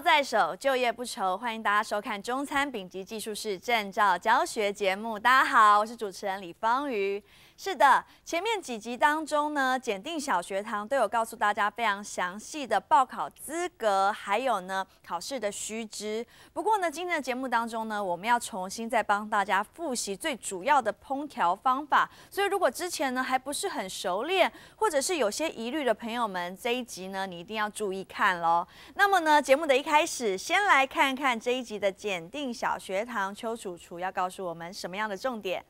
在手，就业不愁。欢迎大家收看中餐顶级技术室证照教学节目。大家好，我是主持人李芳瑜。是的，前面几集当中呢，检定小学堂都有告诉大家非常详细的报考资格，还有呢考试的须知。不过呢，今天的节目当中呢，我们要重新再帮大家复习最主要的烹调方法。所以如果之前呢还不是很熟练，或者是有些疑虑的朋友们，这一集呢你一定要注意看喽。那么呢，节目的一开始，先来看看这一集的检定小学堂，邱主厨要告诉我们什么样的重点。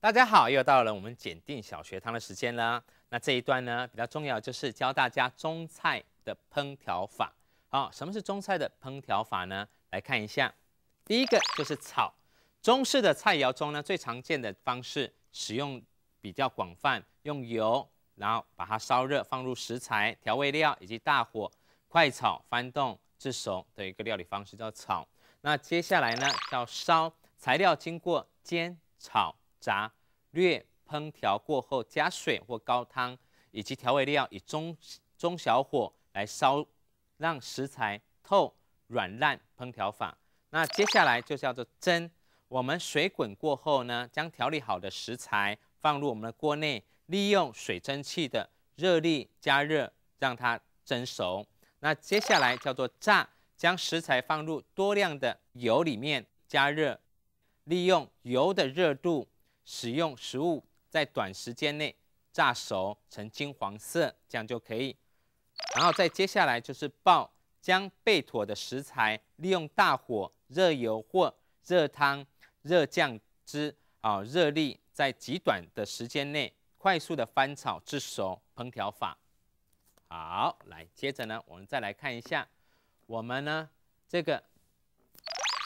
大家好，又到了我们检定小学堂的时间了。那这一段呢，比较重要就是教大家中菜的烹调法。好，什么是中菜的烹调法呢？来看一下，第一个就是炒。中式的菜肴中呢，最常见的方式使用比较广泛，用油，然后把它烧热，放入食材、调味料以及大火快炒翻动。至熟的一个料理方式叫炒，那接下来呢叫烧，材料经过煎、炒、炸、略烹调过后，加水或高汤以及调味料，以中中小火来烧，让食材透软烂。烹调法，那接下来就叫做蒸。我们水滚过后呢，将调理好的食材放入我们的锅内，利用水蒸气的热力加热，让它蒸熟。那接下来叫做炸，将食材放入多量的油里面加热，利用油的热度，使用食物在短时间内炸熟成金黄色，这样就可以。然后再接下来就是爆，将备妥的食材利用大火热油或热汤、热酱汁啊，热力在极短的时间内快速的翻炒至熟，烹调法。好，来，接着呢，我们再来看一下，我们呢，这个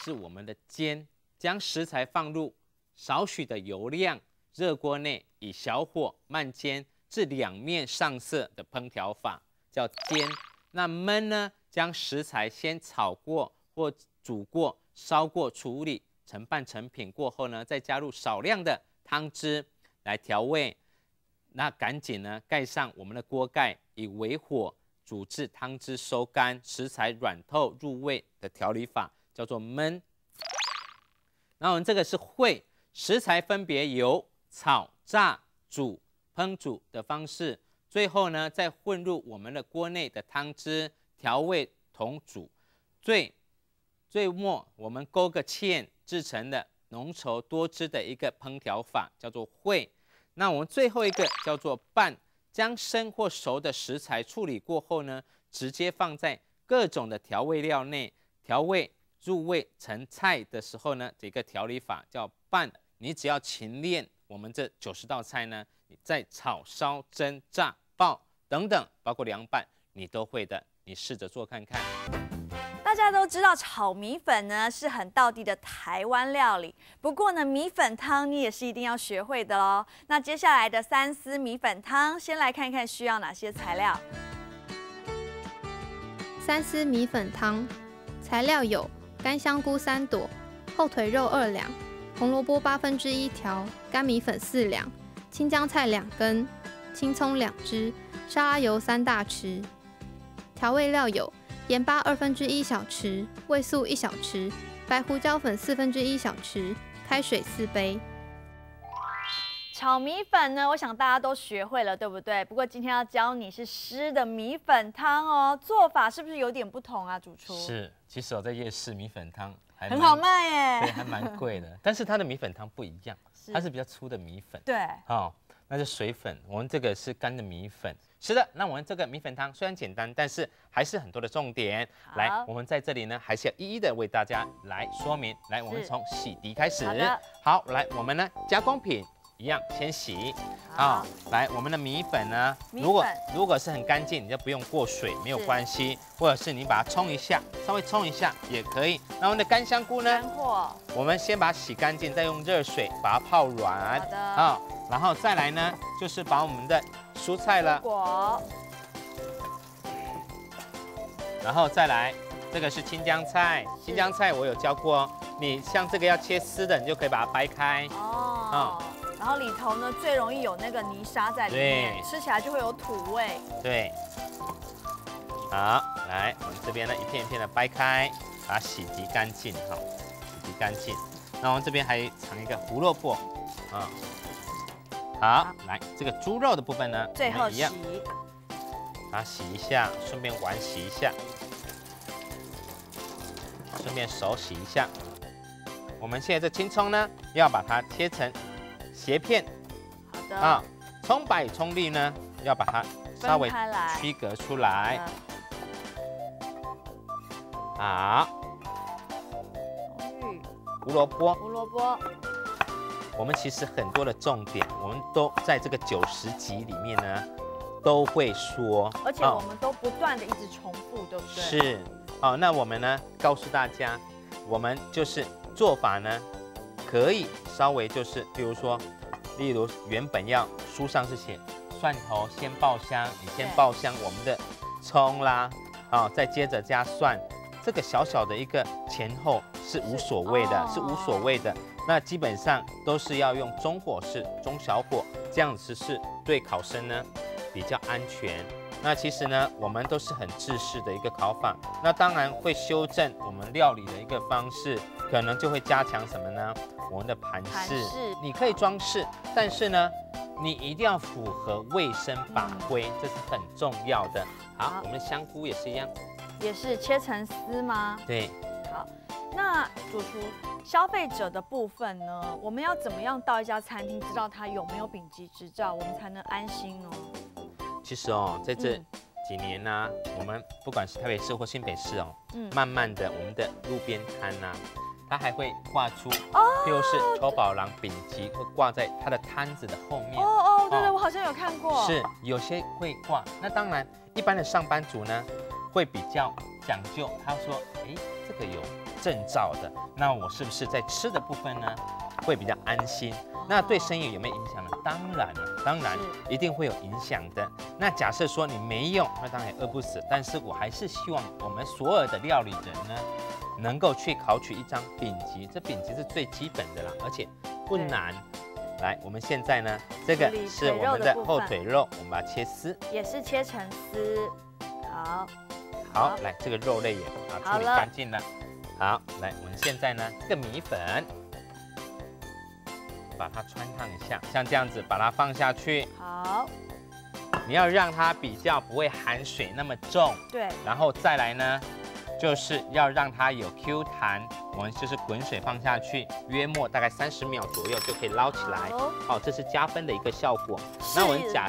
是我们的煎，将食材放入少许的油量热锅内，以小火慢煎至两面上色的烹调法叫煎。那焖呢，将食材先炒过或煮过、烧过，处理成半成品过后呢，再加入少量的汤汁来调味。那赶紧呢，盖上我们的锅盖，以微火煮至汤汁收干，食材软透入味的调理法叫做焖。那我们这个是烩，食材分别由炒、炸、煮、烹煮的方式，最后呢再混入我们的锅内的汤汁调味同煮，最最末我们勾个芡制成的浓稠多汁的一个烹调法叫做烩。那我们最后一个叫做拌，将生或熟的食材处理过后呢，直接放在各种的调味料内调味入味成菜的时候呢，这个调理法叫拌。你只要勤练我们这九十道菜呢，你在炒、烧、蒸、炸、爆等等，包括凉拌，你都会的。你试着做看看。大家都知道炒米粉呢是很道地的台湾料理，不过呢米粉汤你也是一定要学会的喽。那接下来的三丝米粉汤，先来看看需要哪些材料。三丝米粉汤材料有干香菇三朵、后腿肉二两、红萝卜八分之一条、干米粉四两、青江菜两根、青葱两支、沙拉油三大匙。调味料有。盐巴二分之一小匙，味素一小匙，白胡椒粉四分之一小匙，开水四杯。炒米粉呢，我想大家都学会了，对不对？不过今天要教你是湿的米粉汤哦，做法是不是有点不同啊，主厨？是，其实我在夜市米粉汤还很好卖耶，对，还蛮贵的。但是它的米粉汤不一样，它是比较粗的米粉。对，哦，那是水粉，我们这个是干的米粉。是的，那我们这个米粉汤虽然简单，但是还是很多的重点。来，我们在这里呢，还是要一一的为大家来说明。来，我们从洗涤开始。好，来，我们呢加工品一样先洗。啊，来，我们的米粉呢，如果如果是很干净，你就不用过水，没有关系。或者是你把它冲一下，稍微冲一下也可以。那我们的干香菇呢？干货。我们先把它洗干净，再用热水把它泡软。好的。啊，然后再来呢，就是把我们的。蔬菜了，果，然后再来，这个是青江菜，青江菜我有教过哦。你像这个要切丝的，你就可以把它掰开哦。然后里头呢最容易有那个泥沙在里面，吃起来就会有土味。对，好，来，我们这边呢一片一片的掰开，把它洗涤干净，哈，洗涤干净。那我们这边还藏一个胡萝卜，啊，好，来这个猪肉的部分呢，最后洗。把它洗一下，顺便碗洗一下，顺便手洗一下。我们现在这青葱呢，要把它切成斜片。好的，啊，葱白与葱粒呢，要把它稍微分开来。区隔出来。好。胡萝卜，胡萝卜，我们其实很多的重点，我们都在这个九十集里面呢都会说，而且哦我们都不断的一直重复，对不对？。是，哦，那我们呢告诉大家，我们就是做法呢，可以稍微就是，比如说，例如原本要书上是写蒜头先爆香，你先爆香我们的葱啦，啊、再接着加蒜，这个小小的一个前后是无所谓的，是是无所谓的。那基本上都是要用中火式、中小火，这样子是对考生呢比较安全。那其实呢，我们都是很制式的一个烤法，那当然会修正我们料理的一个方式，可能就会加强什么呢？我们的盘饰，盘饰你可以装饰，但是呢，你一定要符合卫生法规，这是很重要的。好好，我们香菇也是一样，也是切成丝吗？对，好，那主厨，消费者的部分呢？我们要怎么样到一家餐厅知道它有没有丙级执照，我们才能安心呢？其实哦，在这嗯几年呢、我们不管是台北市或新北市哦，嗯，慢慢的我们的路边摊呐、它还会挂出，哦譬如是抽宝郎丙级，会挂在它的摊子的后面。哦哦，对对，哦我好像有看过。是有些会挂，那当然一般的上班族呢会比较讲究，他说，哎，这个有证照的，那我是不是在吃的部分呢会比较安心？那对生意有没有影响呢？当然了，当然一定会有影响的。那假设说你没有，那当然也饿不死，但是我还是希望我们所有的料理人呢，能够去考取一张丙级，这丙级是最基本的啦，而且不难。来，我们现在呢，这个是我们的后腿肉，我们把它切丝。也是切成丝。好，好好，来这个肉类也把它处理干净了。好，来，我们现在呢，这个米粉，把它穿烫一下，像这样子把它放下去。好，你要让它比较不会含水那么重，对，然后再来呢，就是要让它有 Q 弹。我们就是滚水放下去，约莫大概三十秒左右就可以捞起来。好好，这是加分的一个效果。那我们假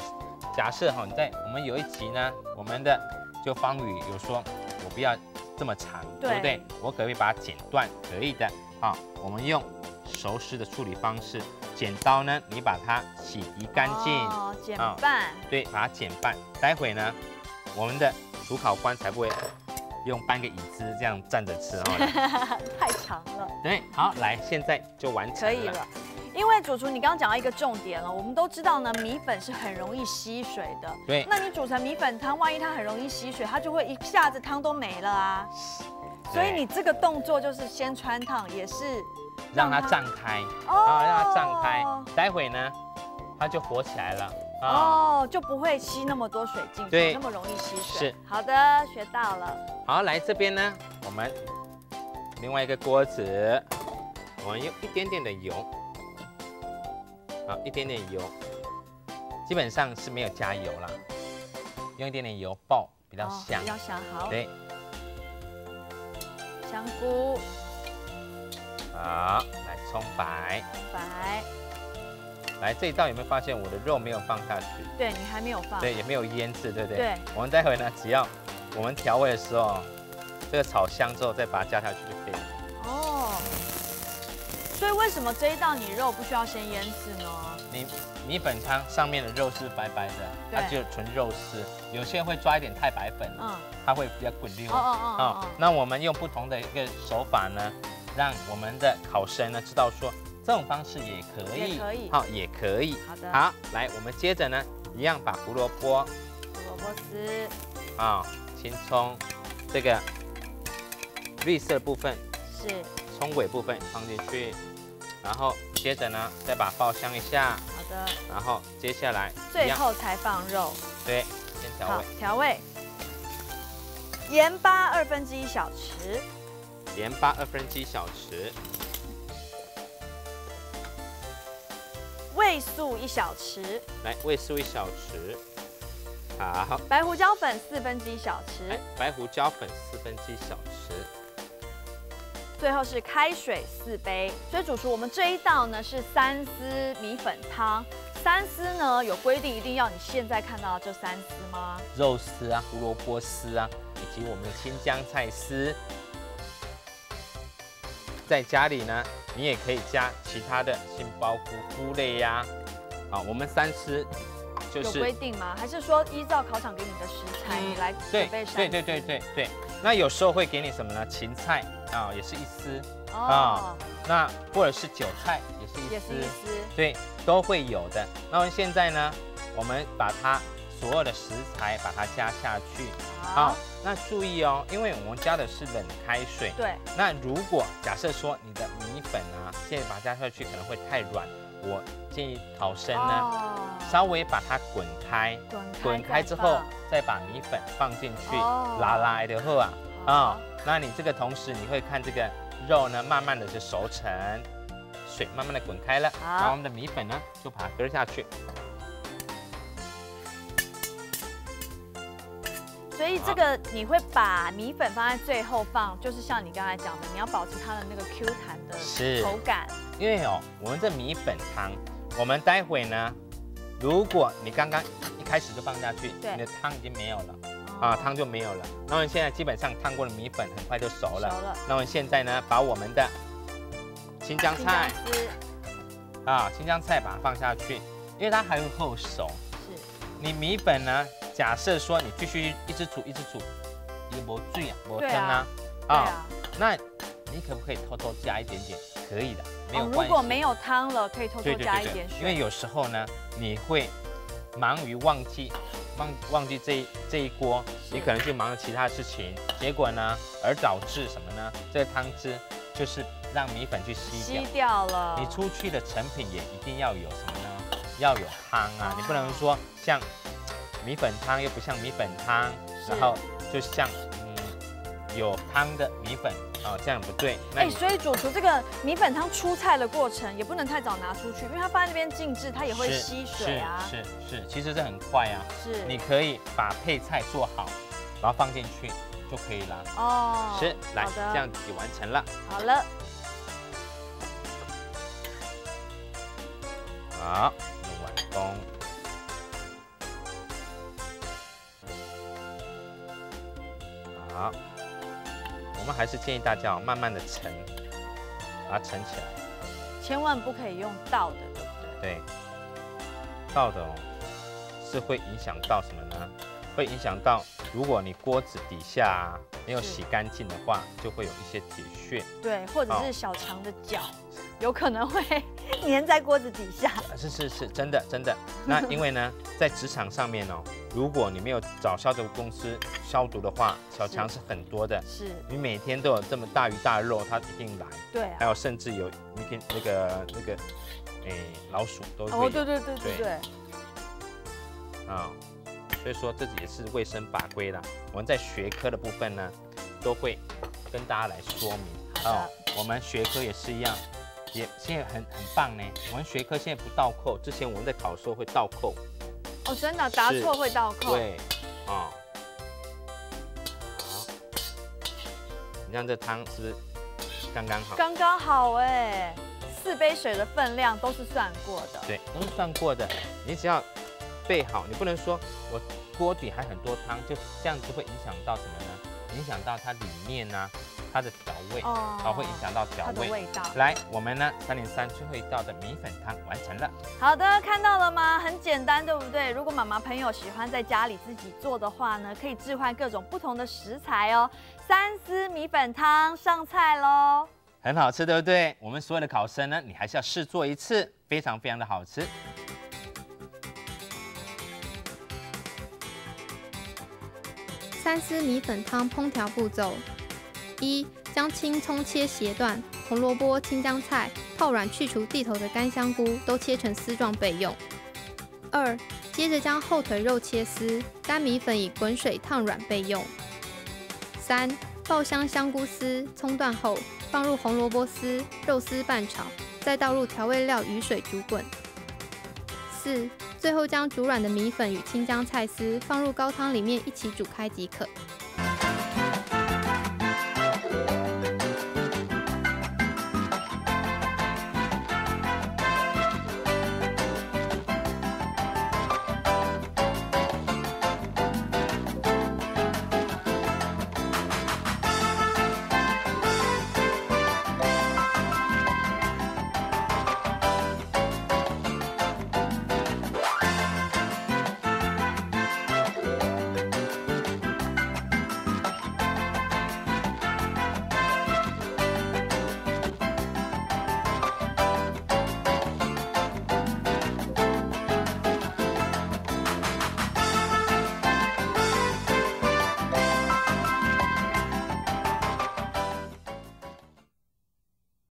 假设哈，你在我们有一集呢，我们的就方宇有说，我不要这么长，对不对对？我可不可以把它剪断？可以的。好，我们用熟食的处理方式，剪刀呢，你把它洗涤干净，哦，减啊半。对，把它剪半。待会呢，我们的主考官才不会用搬个椅子这样站着吃哦。太长了，对，好，来，现在就完成可以了。因为主厨，你刚刚讲到一个重点了，我们都知道呢，米粉是很容易吸水的。对那你煮成米粉汤，万一它很容易吸水，它就会一下子汤都没了啊。所以你这个动作就是先穿烫，也是让它胀开，哦啊，让它胀开，待会呢，它就活起来了啊。哦，就不会吸那么多水进去，对那么容易吸水。是好的，学到了。好，来这边呢，我们另外一个锅子，我们用一点点的油，好，一点点油，基本上是没有加油啦，用一点点油爆比较哦香比。较香。好，对，香菇、好，来葱白，葱白，来这一道有没有发现我的肉没有放下去？对你还没有放。对，也没有腌制，对不对？对。我们待会呢，只要我们调味的时候，这个炒香之后再把它加下去就可以了。哦，所以为什么这一道你肉不需要先腌制呢？你米粉汤上面的肉是白白的，它对只有纯肉丝。有些人会抓一点太白粉，嗯，它会比较滚溜。哦哦哦那我们用不同的一个手法呢，让我们的考生呢知道说这种方式也可以，也可以。好，也可以。好的。好，来，我们接着呢，一样把胡萝卜胡萝卜丝，啊、青葱这个绿色部分是。葱尾部分放进去，然后接着呢，再把爆香一下，好的，然后接下来最后才放肉。对，先调味，，调味，盐巴二分之一小匙，盐巴二分之一小匙，味素一小匙，来味素一小匙，好，白胡椒粉四分之一小匙，白胡椒粉四分之一小匙，最后是开水四杯。所以主厨，我们这一道呢是三丝米粉汤。三丝呢有规定一定要你现在看到的这三丝吗？肉丝啊，胡萝卜丝啊，以及我们的青江菜丝。在家里呢，你也可以加其他的杏鲍菇菇类呀、啊。我们三丝就是有规定吗？还是说依照考场给你的食材，嗯你来准备三丝？对对对对对。那有时候会给你什么呢？芹菜啊，也是一丝。哦，那或者是韭菜，也是一也是一丝。丝。对，都会有的。那么现在呢，我们把它所有的食材把它加下去。好，那注意哦，因为我们加的是冷开水。对，那如果假设说你的米粉啊，现在把它加下去可能会太软，我建议逃生呢，哦。稍微把它滚开，滚开开之后再把米粉放进去，哦。拉拉的后啊好。啊，那你这个同时你会看这个肉呢，慢慢的就熟成，水慢慢的滚开了，然后我们的米粉呢就把它搁下去，所以这个你会把米粉放在最后放，就是像你刚才讲的，你要保持它的那个 Q 弹的是口感。因为哦，我们这米粉汤，我们待会呢，如果你刚刚一开始就放下去，对你的汤已经没有了。哦啊，汤就没有了。那么现在基本上烫过的米粉很快就熟了。熟了那么现在呢，把我们的青江青菜姜丝啊，青江菜把它放下去，因为它还会后熟。是你米粉呢，假设说你继续一直煮一直煮，也没醉啊，没汤啊灯啊。那你可不可以偷偷加一点点？可以的，没有哦，关系。如果没有汤了，可以偷偷加一点，水。因为有时候呢，你会忙于忘记忘忘记这一这一锅，你可能去忙着其他事情，结果呢，而导致什么呢？这个汤汁就是让米粉去吸掉吸。掉了。你出去的成品也一定要有什么呢？要有汤啊，哦你不能说像米粉汤又不像米粉汤，然后就像嗯有汤的米粉啊、这样不对。哎、你所以主厨这个米粉汤出菜的过程也不能太早拿出去，因为它放在那边静置，它也会吸水啊。是是是，其实这很快啊。是你可以把配菜做好，然后放进去就可以了。哦，是，来这样子就完成了。好了，好，弄完工。好，我们还是建议大家哦，慢慢的盛，把它盛起来。千万不可以用倒的，对不对？对，倒的哦，是会影响到什么呢？会影响到，如果你锅子底下啊没有洗干净的话，就会有一些铁屑。对，或者是小强的脚，有可能会 粘在锅子底下。啊是是是，真的真的。那因为呢，在职场上面哦，如果你没有找消毒公司消毒的话，小强是很多的。是，你每天都有这么大鱼大肉，它一定来。对啊。还有甚至有那天那个那个，诶、老鼠都会。哦，对对对对对对，啊、所以说这也是卫生法规啦。我们在学科的部分呢，都会跟大家来说明。好的哦，我们学科也是一样，也现在很很棒呢。我们学科现在不倒扣，之前我们在考的时候会倒扣。哦，真的答是错会倒扣。对，哦，好，你看这汤是不是刚刚好？刚刚好哎，四杯水的分量都是算过的。对，都是算过的。你只要备好，你不能说我锅底还很多汤，就这样子会影响到什么呢？影响到它里面呢、它的调味，哦好、会影响到调味。味道。来，我们呢三零三最后一道的米粉汤完成了。好的，看到了吗？很简单，对不对？如果妈妈朋友喜欢在家里自己做的话呢，可以置换各种不同的食材哦。三丝米粉汤上菜喽！很好吃，对不对？我们所有的考生呢，你还是要试做一次，非常非常的好吃。三丝米粉汤烹调步骤：一、将青葱切斜段，红萝卜、青江菜泡软去除蒂头的干香菇都切成丝状备用。二，接着将后腿肉切丝，干米粉以滚水烫软备用。三，爆香香菇丝、葱段后，放入红萝卜丝、肉丝拌炒，再倒入调味料与水煮滚。四，最后将煮软的米粉与青江菜丝放入高汤里面一起煮开即可。